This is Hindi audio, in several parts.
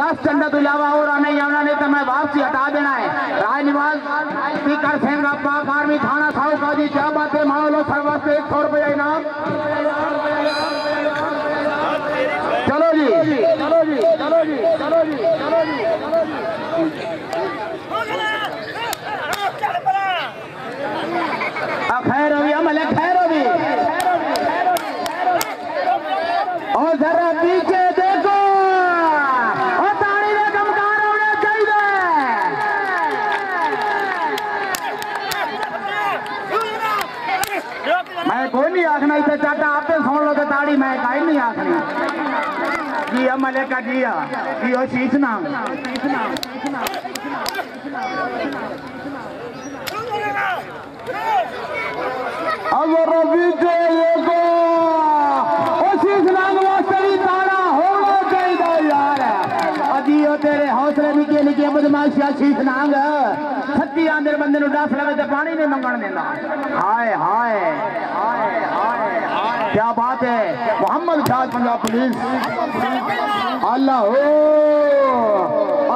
दस चंदा तो इलावा और आना नहीं तो मैं वापसी हटा देना है। राय निवास स्पीकर सिंह आर्मी थाना साहू का जी क्या बात है? मान लो सर वास्ते एक सौ रुपया इनाम। चलो जी चलो जी चलो जी चलो जी चलो जी। और जरा पीछे देखो। और मैं कोई नहीं आखना इसे चाटा आपे सुन लो तो ताड़ी मैं काई नहीं आखनी। जी, अमल है का जिया जी, ओ सीखना अब रवि के देखो उस इस्लाम वास्ते भी ताड़ा होना चाहिए यार ਯਾਰੋ ਤੇਰੇ ਹੌਸਲੇ ਦੀ ਕੇ ਲਿਖੀ ਬਦਮਾਸ਼ਿਆ ਸ਼ੀਖ ਨਾਂਗ ਸੱਤੀ ਆਂਦਰ ਬੰਦੇ ਨੂੰ ਡਾਫ ਲਵੇ ਤੇ ਪਾਣੀ ਨਹੀਂ ਮੰਗਣ ਦਿੰਦਾ ਹਾਏ ਹਾਏ ਹਾਏ ਹਾਏ ਕੀ ਬਾਤ ਹੈ ਮੁਹੰਮਦ ਖਾਨ ਪੰਜਾਬ ਪੁਲਿਸ ਅੱਲਾਹ ਹੋ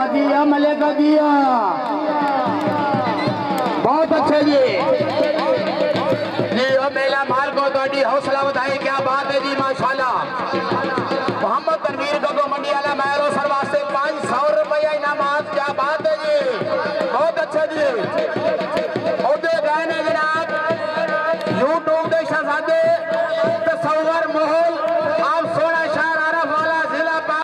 ਅਦੀਆ ਮਲਿਕ ਅਦੀਆ ਬਹੁਤ ਅੱਛੇ ਜੀ ਜੀ ਉਹ ਮੇਲਾ ਮਾਲਕੋ ਤੁਹਾਡੀ ਹੌਸਲਾ February.